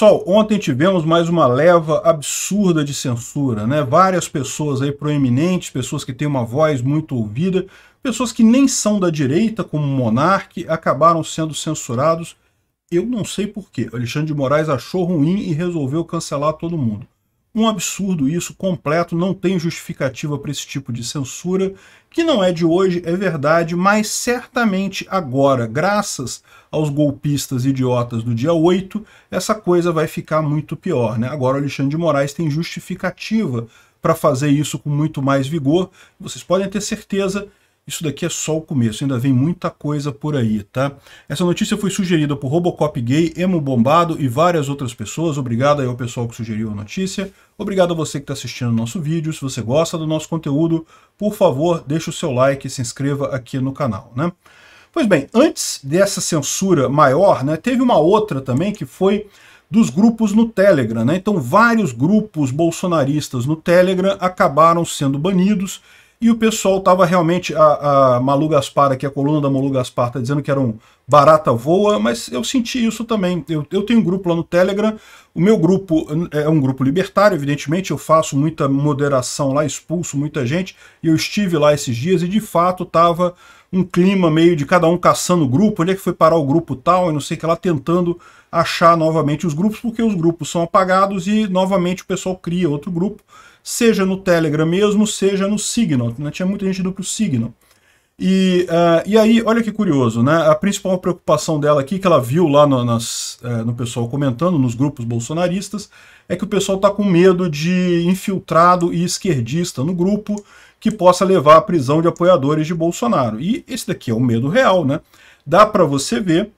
Pessoal, ontem tivemos mais uma leva absurda de censura, né? Várias pessoas aí proeminentes, pessoas que têm uma voz muito ouvida, pessoas que nem são da direita, como Monarque, acabaram sendo censurados. Eu não sei porquê. Alexandre de Moraes achou ruim e resolveu cancelar todo mundo. Um absurdo isso, completo, não tem justificativa para esse tipo de censura, que não é de hoje, é verdade, mas certamente agora, graças aos golpistas idiotas do dia 8, essa coisa vai ficar muito pior. Né? Agora o Alexandre de Moraes tem justificativa para fazer isso com muito mais vigor. Vocês podem ter certeza isso daqui é só o começo, ainda vem muita coisa por aí, tá? Essa notícia foi sugerida por Robocop Gay, Emo Bombado e várias outras pessoas. Obrigado aí ao pessoal que sugeriu a notícia. Obrigado a você que está assistindo o nosso vídeo. Se você gosta do nosso conteúdo, por favor, deixe o seu like e se inscreva aqui no canal, né? Pois bem, antes dessa censura maior, né, teve uma outra também que foi dos grupos no Telegram. Né? Então, vários grupos bolsonaristas no Telegram acabaram sendo banidos e o pessoal estava realmente, a, a Malu Gaspar, aqui a coluna da Malu Gaspar está dizendo que era um barata voa, mas eu senti isso também. Eu, eu tenho um grupo lá no Telegram, o meu grupo é um grupo libertário, evidentemente, eu faço muita moderação lá, expulso muita gente, e eu estive lá esses dias e de fato estava um clima meio de cada um caçando o grupo, onde é que foi parar o grupo tal, e não sei o que lá, tentando achar novamente os grupos, porque os grupos são apagados e novamente o pessoal cria outro grupo, seja no Telegram mesmo, seja no Signal. Né? Tinha muita gente indo para o Signal. E, uh, e aí, olha que curioso, né? A principal preocupação dela aqui, que ela viu lá no, nas, uh, no pessoal comentando, nos grupos bolsonaristas, é que o pessoal está com medo de infiltrado e esquerdista no grupo que possa levar à prisão de apoiadores de Bolsonaro. E esse daqui é o medo real, né? Dá para você ver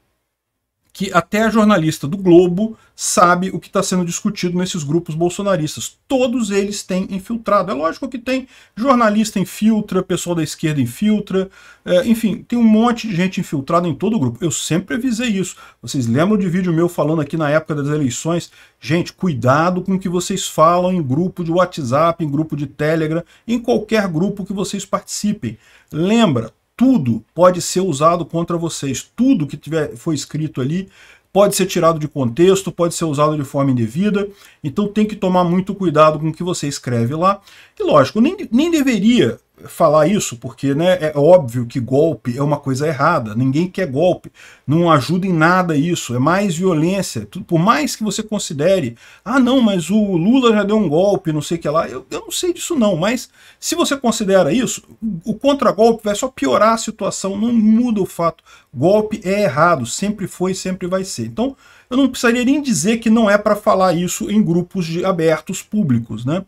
que até a jornalista do Globo sabe o que está sendo discutido nesses grupos bolsonaristas. Todos eles têm infiltrado. É lógico que tem jornalista infiltra, pessoal da esquerda infiltra, é, enfim, tem um monte de gente infiltrada em todo o grupo. Eu sempre avisei isso. Vocês lembram de vídeo meu falando aqui na época das eleições? Gente, cuidado com o que vocês falam em grupo de WhatsApp, em grupo de Telegram, em qualquer grupo que vocês participem. Lembra, tudo pode ser usado contra vocês. Tudo que tiver, foi escrito ali pode ser tirado de contexto, pode ser usado de forma indevida, então tem que tomar muito cuidado com o que você escreve lá. E lógico, nem, nem deveria falar isso, porque né, é óbvio que golpe é uma coisa errada, ninguém quer golpe, não ajuda em nada isso, é mais violência, por mais que você considere, ah não, mas o Lula já deu um golpe, não sei o que lá, eu, eu não sei disso não, mas se você considera isso, o contragolpe vai só piorar a situação, não muda o fato, golpe é errado, sempre foi, sempre vai ser, então eu não precisaria nem dizer que não é para falar isso em grupos de, abertos públicos, né?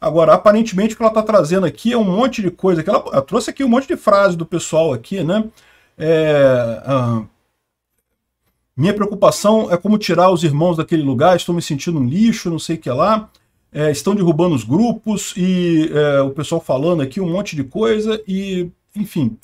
Agora, aparentemente, o que ela está trazendo aqui é um monte de coisa. Que ela, ela, trouxe aqui um monte de frases do pessoal aqui, né? É, ah, minha preocupação é como tirar os irmãos daquele lugar, estou me sentindo um lixo, não sei o que lá. É, estão derrubando os grupos e é, o pessoal falando aqui um monte de coisa e, enfim,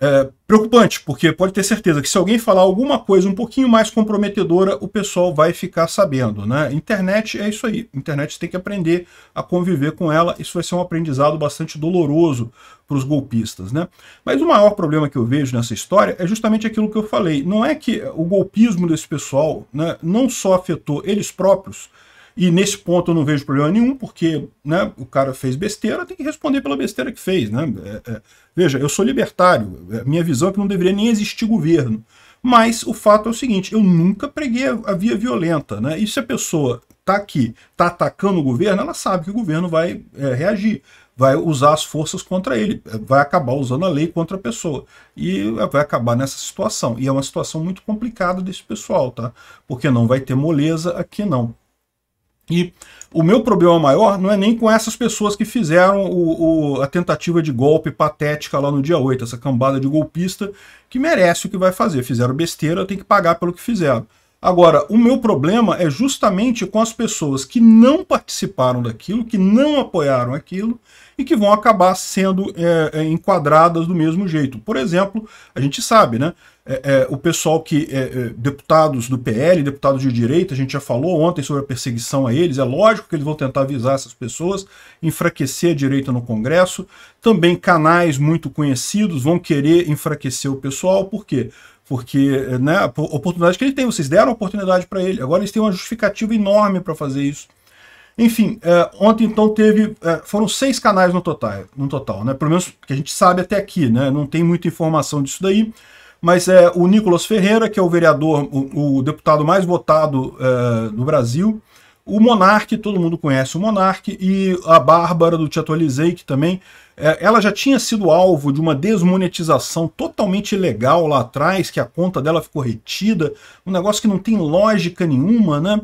é, preocupante, porque pode ter certeza que se alguém falar alguma coisa um pouquinho mais comprometedora, o pessoal vai ficar sabendo. Né? Internet é isso aí. Internet tem que aprender a conviver com ela. Isso vai ser um aprendizado bastante doloroso para os golpistas. Né? Mas o maior problema que eu vejo nessa história é justamente aquilo que eu falei. Não é que o golpismo desse pessoal né, não só afetou eles próprios, e nesse ponto eu não vejo problema nenhum, porque né, o cara fez besteira, tem que responder pela besteira que fez. Né? É, é, veja, eu sou libertário, é, minha visão é que não deveria nem existir governo. Mas o fato é o seguinte, eu nunca preguei a via violenta. Né? E se a pessoa está aqui, está atacando o governo, ela sabe que o governo vai é, reagir vai usar as forças contra ele, vai acabar usando a lei contra a pessoa. E vai acabar nessa situação. E é uma situação muito complicada desse pessoal, tá? Porque não vai ter moleza aqui não. E o meu problema maior não é nem com essas pessoas que fizeram o, o, a tentativa de golpe patética lá no dia 8, essa cambada de golpista que merece o que vai fazer. Fizeram besteira, tem que pagar pelo que fizeram. Agora, o meu problema é justamente com as pessoas que não participaram daquilo, que não apoiaram aquilo e que vão acabar sendo é, é, enquadradas do mesmo jeito. Por exemplo, a gente sabe, né? É, é o pessoal que, é, é, deputados do PL, deputados de direita, a gente já falou ontem sobre a perseguição a eles, é lógico que eles vão tentar avisar essas pessoas, enfraquecer a direita no Congresso. Também canais muito conhecidos vão querer enfraquecer o pessoal, por quê? porque né, a oportunidade que ele tem, vocês deram a oportunidade para ele, agora eles têm uma justificativa enorme para fazer isso. Enfim, é, ontem então teve, é, foram seis canais no total, no total, né? Pelo menos que a gente sabe até aqui, né? Não tem muita informação disso daí, mas é o Nicolas Ferreira, que é o vereador, o, o deputado mais votado é, do Brasil, o Monarque, todo mundo conhece o Monarque, e a Bárbara do Te Atualizei, que também é, ela já tinha sido alvo de uma desmonetização totalmente ilegal lá atrás, que a conta dela ficou retida, um negócio que não tem lógica nenhuma, né?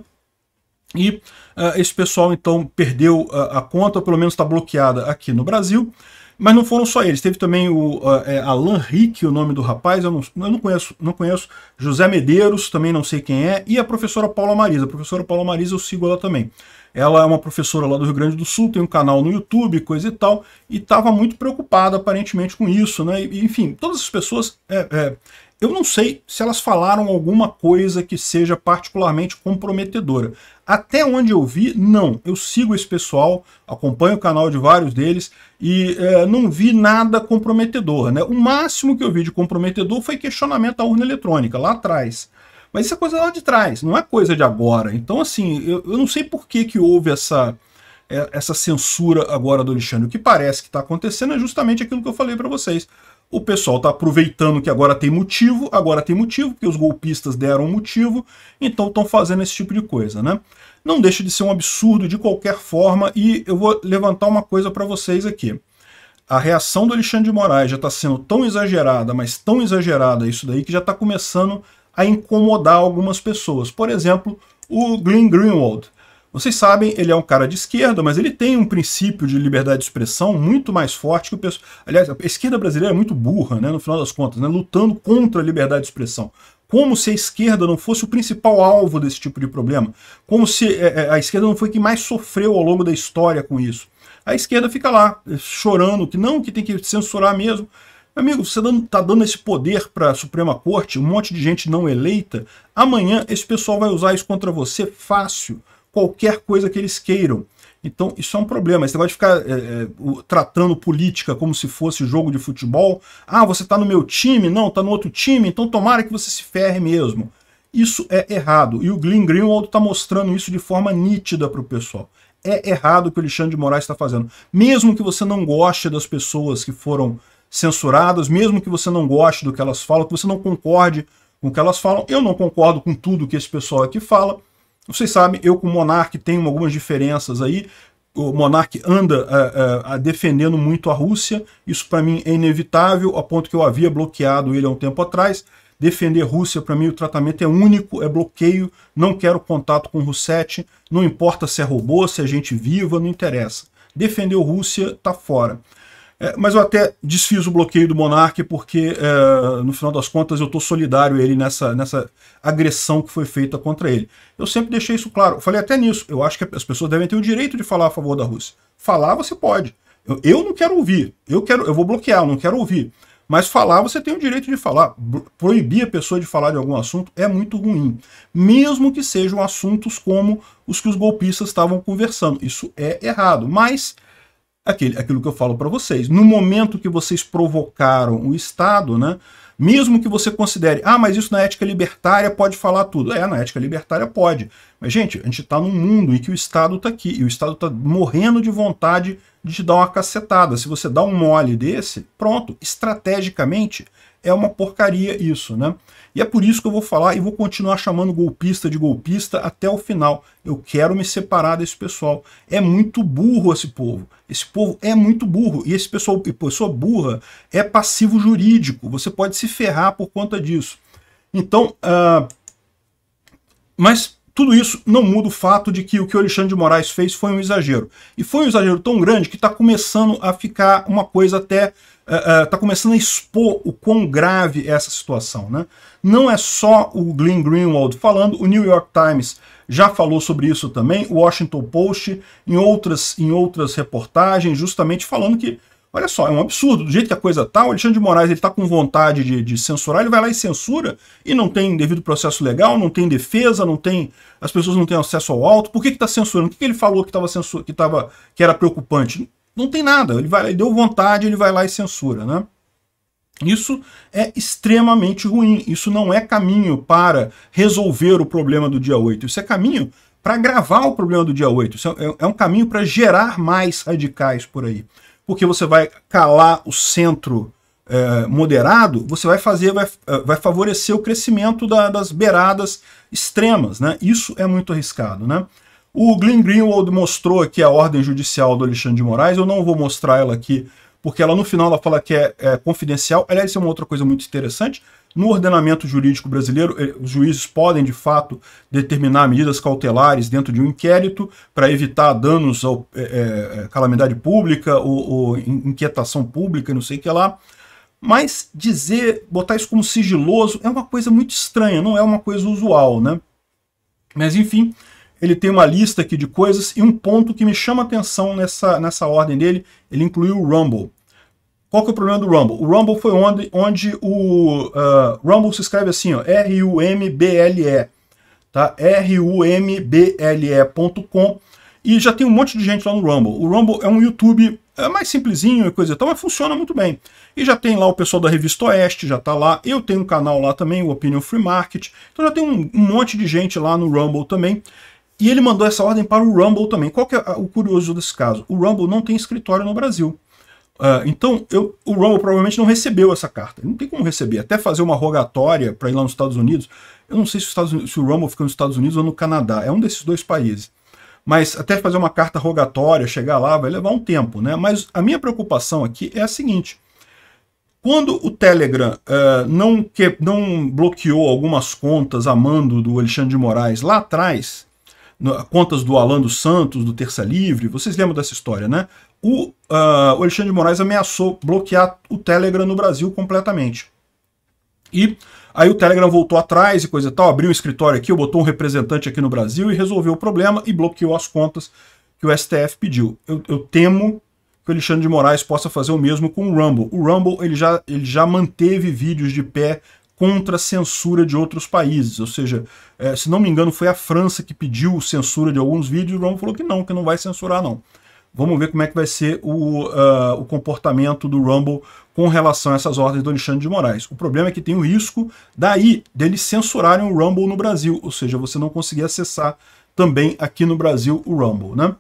E uh, esse pessoal então perdeu uh, a conta, pelo menos está bloqueada aqui no Brasil. Mas não foram só eles, teve também o uh, é, Alan Rick, o nome do rapaz, eu não, eu não conheço, não conheço, José Medeiros, também não sei quem é, e a professora Paula Marisa. A professora Paula Marisa eu sigo ela também. Ela é uma professora lá do Rio Grande do Sul, tem um canal no YouTube, coisa e tal, e estava muito preocupada aparentemente com isso, né? E, enfim, todas as pessoas. É, é, eu não sei se elas falaram alguma coisa que seja particularmente comprometedora. Até onde eu vi, não. Eu sigo esse pessoal, acompanho o canal de vários deles e é, não vi nada comprometedor. Né? O máximo que eu vi de comprometedor foi questionamento à urna eletrônica, lá atrás. Mas isso é coisa lá de trás, não é coisa de agora. Então, assim, eu, eu não sei por que, que houve essa, é, essa censura agora do Alexandre. O que parece que está acontecendo é justamente aquilo que eu falei para vocês. O pessoal está aproveitando que agora tem motivo, agora tem motivo, porque os golpistas deram motivo, então estão fazendo esse tipo de coisa, né? Não deixa de ser um absurdo de qualquer forma, e eu vou levantar uma coisa para vocês aqui. A reação do Alexandre de Moraes já está sendo tão exagerada, mas tão exagerada isso daí, que já está começando a incomodar algumas pessoas. Por exemplo, o Glenn Greenwald. Vocês sabem, ele é um cara de esquerda, mas ele tem um princípio de liberdade de expressão muito mais forte que o pessoal. Aliás, a esquerda brasileira é muito burra, né, no final das contas, né, lutando contra a liberdade de expressão. Como se a esquerda não fosse o principal alvo desse tipo de problema. Como se é, é a esquerda não foi quem mais sofreu ao longo da história com isso. A esquerda fica lá, chorando, que não, que tem que censurar mesmo. Amigo, você está dando esse poder para a Suprema Corte, um monte de gente não eleita. Amanhã esse pessoal vai usar isso contra você fácil, qualquer coisa que eles queiram. Então, isso é um problema. Você vai ficar é, é, tratando política como se fosse jogo de futebol. Ah, você está no meu time? Não, está no outro time, então tomara que você se ferre mesmo. Isso é errado. E o Glenn Greenwald está mostrando isso de forma nítida para o pessoal. É errado o que o Alexandre de Moraes está fazendo. Mesmo que você não goste das pessoas que foram censuradas, mesmo que você não goste do que elas falam, que você não concorde com o que elas falam. Eu não concordo com tudo que esse pessoal aqui fala. Vocês sabem, eu com o Monark tenho algumas diferenças aí. O Monark anda uh, uh, defendendo muito a Rússia. Isso para mim é inevitável, a ponto que eu havia bloqueado ele há um tempo atrás. Defender Rússia, para mim, o tratamento é único, é bloqueio. Não quero contato com Russetti. Não importa se é robô, se é gente viva, não interessa. Defender Rússia, tá fora. É, mas eu até desfiz o bloqueio do Monark porque, é, no final das contas, eu estou solidário a ele nessa, nessa agressão que foi feita contra ele. Eu sempre deixei isso claro. Eu falei até nisso. Eu acho que as pessoas devem ter o direito de falar a favor da Rússia. Falar você pode. Eu, eu não quero ouvir. Eu quero, eu vou bloquear, eu não quero ouvir. Mas falar, você tem o direito de falar. Proibir a pessoa de falar de algum assunto é muito ruim. Mesmo que sejam assuntos como os que os golpistas estavam conversando. Isso é errado. Mas aquele, aquilo que eu falo para vocês. No momento que vocês provocaram o Estado, né, mesmo que você considere, ah, mas isso na ética libertária pode falar tudo. É, na ética libertária pode. Mas, gente, a gente está num mundo em que o Estado está aqui, e o Estado está morrendo de vontade de te dar uma cacetada. Se você dá um mole desse, pronto, estrategicamente é uma porcaria isso, né? E é por isso que eu vou falar e vou continuar chamando golpista de golpista até o final. Eu quero me separar desse pessoal. É muito burro esse povo. Esse povo é muito burro. E esse pessoal, pessoa burra, é passivo jurídico. Você pode se ferrar por conta disso. Então, uh, mas tudo isso não muda o fato de que o que o Alexandre de Moraes fez foi um exagero. E foi um exagero tão grande que está começando a ficar uma coisa até está uh, uh, começando a expor o quão grave é essa situação. Né? Não é só o Glenn Greenwald falando, o New York Times já falou sobre isso também, o Washington Post, em outras, em outras reportagens, justamente falando que, olha só, é um absurdo, do jeito que a coisa está, o Alexandre de Moraes está com vontade de, de, censurar, ele vai lá e censura, e não tem devido processo legal, não tem defesa, não tem. As pessoas não têm acesso ao alto. Por que está censurando? O que, que ele falou que, tava censura, que, tava, que era preocupante? Não tem nada. Ele, vai, ele deu vontade, ele vai lá e censura, né? Isso é extremamente ruim. Isso não é caminho para resolver o problema do dia 8. Isso é caminho para agravar o problema do dia 8. Isso é, é um caminho para gerar mais radicais por aí. Porque você vai calar o centro é, moderado, você vai fazer, vai, é, vai favorecer o crescimento da, das beiradas extremas. Né? Isso é muito arriscado. Né? O Glenn Greenwald mostrou aqui a ordem judicial do Alexandre de Moraes, eu não vou mostrar ela aqui, porque ela no final ela fala que é, é confidencial. Aliás, isso é uma outra coisa muito interessante. No ordenamento jurídico brasileiro, eh, os juízes podem, de fato, determinar medidas cautelares dentro de um inquérito para evitar danos à é, é, calamidade pública ou, ou inquietação pública, não sei o que lá. Mas dizer, botar isso como sigiloso é uma coisa muito estranha, não é uma coisa usual, né? Mas enfim, ele tem uma lista aqui de coisas e um ponto que me chama atenção nessa, nessa ordem dele, ele incluiu o Rumble. Qual que é o problema do Rumble? O Rumble foi onde, onde o uh, Rumble se escreve assim, R-U-M-B-L-E, tá? R-U-M-B-L-E.com e já tem um monte de gente lá no Rumble. O Rumble é um YouTube é mais simplesinho e coisa e tal, mas funciona muito bem. E já tem lá o pessoal da Revista Oeste, já tá lá. Eu tenho um canal lá também, o Opinion Free Market. Então já tem um, um monte de gente lá no Rumble também. E ele mandou essa ordem para o Rumble também. Qual que é o curioso desse caso? O Rumble não tem escritório no Brasil. Uh, então, eu, o Rumble provavelmente não recebeu essa carta. Não tem como receber. Até fazer uma rogatória para ir lá nos Estados Unidos. Eu não sei se, Unidos, se, o Rumble fica nos Estados Unidos ou no Canadá. É um desses dois países. Mas até fazer uma carta rogatória, chegar lá, vai levar um tempo. Né? Mas a minha preocupação aqui é a seguinte. Quando o Telegram uh, não, que, não bloqueou algumas contas a mando do Alexandre de Moraes lá atrás, no, contas do Alan dos Santos, do Terça Livre, vocês lembram dessa história, né? O, uh, o Alexandre de Moraes ameaçou bloquear o Telegram no Brasil completamente. E aí o Telegram voltou atrás e coisa e tal, abriu um escritório aqui, botou um representante aqui no Brasil e resolveu o problema e bloqueou as contas que o STF pediu. Eu, eu temo que o Alexandre de Moraes possa fazer o mesmo com o Rumble. O Rumble ele já, ele já manteve vídeos de pé contra a censura de outros países. Ou seja, é, se não me engano, foi a França que pediu censura de alguns vídeos e o Rumble falou que não, que não vai censurar não. Vamos ver como é que vai ser o, uh, o comportamento do Rumble com relação a essas ordens do Alexandre de Moraes. O problema é que tem o risco daí deles censurarem o Rumble no Brasil, ou seja, você não conseguir acessar também aqui no Brasil o Rumble, né?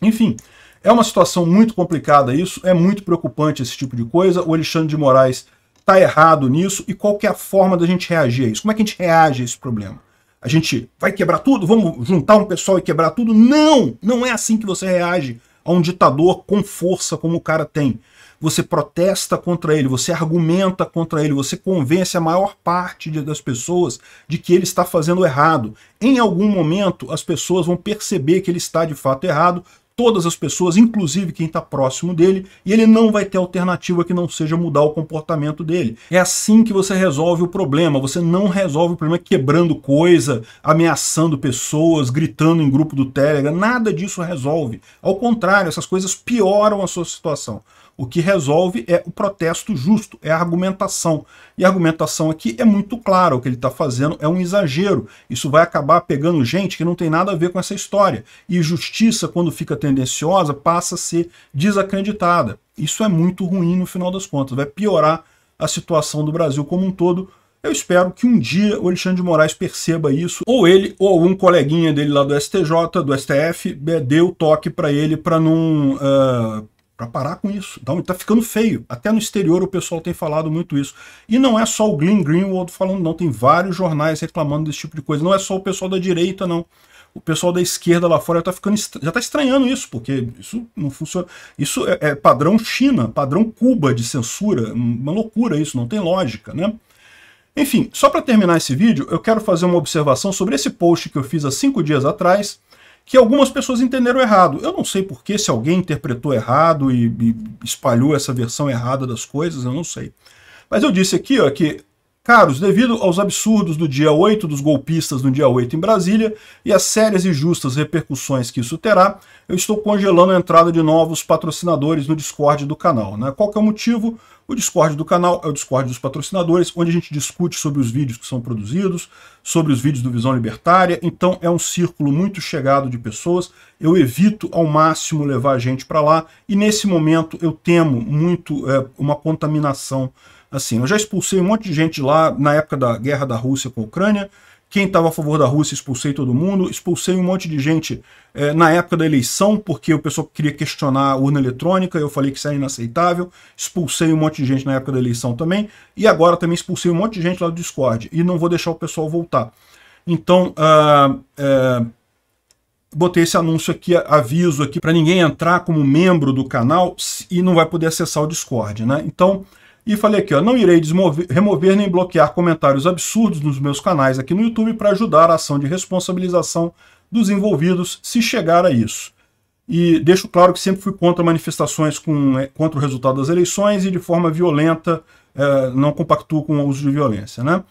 Enfim, é uma situação muito complicada isso, é muito preocupante esse tipo de coisa. O Alexandre de Moraes está errado nisso e qual é a forma da gente reagir a isso? Como é que a gente reage a esse problema? A gente vai quebrar tudo? Vamos juntar um pessoal e quebrar tudo? Não! Não é assim que você reage a um ditador com força como o cara tem. Você protesta contra ele, você argumenta contra ele, você convence a maior parte das pessoas de que ele está fazendo errado. Em algum momento, as pessoas vão perceber que ele está de fato errado, todas as pessoas, inclusive quem está próximo dele, e ele não vai ter alternativa que não seja mudar o comportamento dele. É assim que você resolve o problema. Você não resolve o problema quebrando coisa, ameaçando pessoas, gritando em grupo do Telegram. Nada disso resolve. Ao contrário, essas coisas pioram a sua situação. O que resolve é o protesto justo, é a argumentação. E a argumentação aqui é muito clara, o que ele está fazendo é um exagero. Isso vai acabar pegando gente que não tem nada a ver com essa história. E justiça, quando fica tendenciosa, passa a ser desacreditada. Isso é muito ruim no final das contas, vai piorar a situação do Brasil como um todo. Eu espero que um dia o Alexandre de Moraes perceba isso, ou ele, ou algum coleguinha dele lá do STJ, do STF, dê o toque para ele para não uh, para parar com isso. Então, tá ficando feio. Até no exterior o pessoal tem falado muito isso. E não é só o Glenn Greenwald falando, não. Tem vários jornais reclamando desse tipo de coisa. Não é só o pessoal da direita, não. O pessoal da esquerda lá fora tá ficando, já está estranhando isso, porque isso não funciona. Isso é, é padrão China, padrão Cuba de censura. Uma loucura isso, não tem lógica, né? Enfim, só para terminar esse vídeo, eu quero fazer uma observação sobre esse post que eu fiz há cinco dias atrás, que algumas pessoas entenderam errado. Eu não sei porque, se alguém interpretou errado e, e espalhou essa versão errada das coisas, eu não sei. Mas eu disse aqui ó, que Caros, devido aos absurdos do dia 8 dos golpistas no dia 8 em Brasília e as sérias e justas repercussões que isso terá, eu estou congelando a entrada de novos patrocinadores no Discord do canal. Né? Qual que é o motivo? O Discord do canal é o Discord dos patrocinadores, onde a gente discute sobre os vídeos que são produzidos, sobre os vídeos do Visão Libertária, então é um círculo muito chegado de pessoas, eu evito ao máximo levar a gente para lá, e nesse momento eu temo muito é, uma contaminação assim. Eu já expulsei um monte de gente lá na época da guerra da Rússia com a Ucrânia, quem estava a favor da Rússia, expulsei todo mundo. Expulsei um monte de gente é, na época da eleição, porque o pessoal queria questionar a urna eletrônica, eu falei que isso era inaceitável. Expulsei um monte de gente na época da eleição também. E agora também expulsei um monte de gente lá do Discord. E não vou deixar o pessoal voltar. Então, uh, uh, botei esse anúncio aqui, aviso aqui, para ninguém entrar como membro do canal e não vai poder acessar o Discord, né? Então, e falei aqui, ó, não irei desmover, remover nem bloquear comentários absurdos nos meus canais aqui no YouTube para ajudar a ação de responsabilização dos envolvidos se chegar a isso. E deixo claro que sempre fui contra manifestações com, é, contra o resultado das eleições e de forma violenta, é, não compactuo com o uso de violência. Né?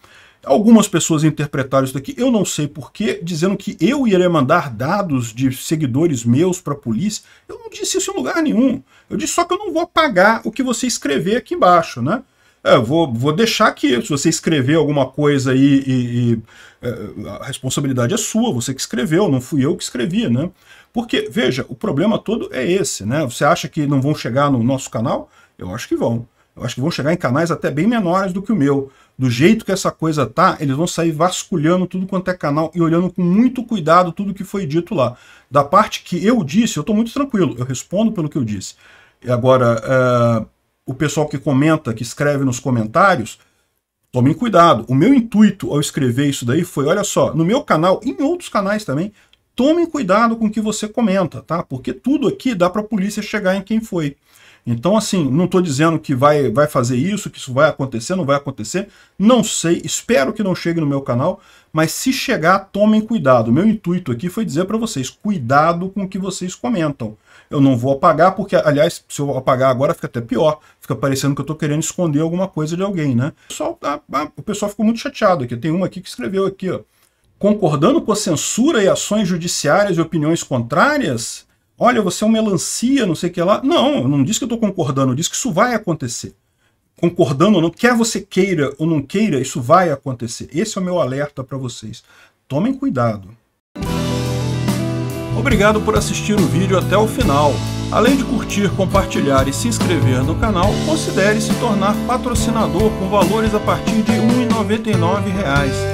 Algumas pessoas interpretaram isso daqui, eu não sei porquê, dizendo que eu iria mandar dados de seguidores meus para a polícia. Eu não disse isso em lugar nenhum. Eu disse só que eu não vou apagar o que você escrever aqui embaixo, né? É, vou, vou deixar aqui, se você escrever alguma coisa aí e, e é, a responsabilidade é sua, você que escreveu, não fui eu que escrevi, né? Porque, veja, o problema todo é esse, né? Você acha que não vão chegar no nosso canal? Eu acho que vão. Eu acho que vão chegar em canais até bem menores do que o meu do jeito que essa coisa tá, eles vão sair vasculhando tudo quanto é canal e olhando com muito cuidado tudo que foi dito lá. Da parte que eu disse, eu estou muito tranquilo, eu respondo pelo que eu disse. E agora, uh, o pessoal que comenta, que escreve nos comentários, tomem cuidado. O meu intuito ao escrever isso daí foi, olha só, no meu canal e em outros canais também, tomem cuidado com o que você comenta, tá? Porque tudo aqui dá para a polícia chegar em quem foi. Então, assim, não estou dizendo que vai, vai fazer isso, que isso vai acontecer, não vai acontecer. Não sei, espero que não chegue no meu canal, mas se chegar, tomem cuidado. Meu intuito aqui foi dizer para vocês, cuidado com o que vocês comentam. Eu não vou apagar, porque, aliás, se eu apagar agora fica até pior. Fica parecendo que eu estou querendo esconder alguma coisa de alguém, né? O pessoal, o pessoal ficou muito chateado aqui. Tem uma aqui que escreveu aqui, ó. Concordando com a censura e ações judiciárias e opiniões contrárias, olha, você é um melancia, não sei o que lá. Não, eu não disse que eu estou concordando, eu disse que isso vai acontecer. Concordando ou não, quer você queira ou não queira, isso vai acontecer. Esse é o meu alerta para vocês. Tomem cuidado. Obrigado por assistir o vídeo até o final. Além de curtir, compartilhar e se inscrever no canal, considere se tornar patrocinador com valores a partir de R$ 1,99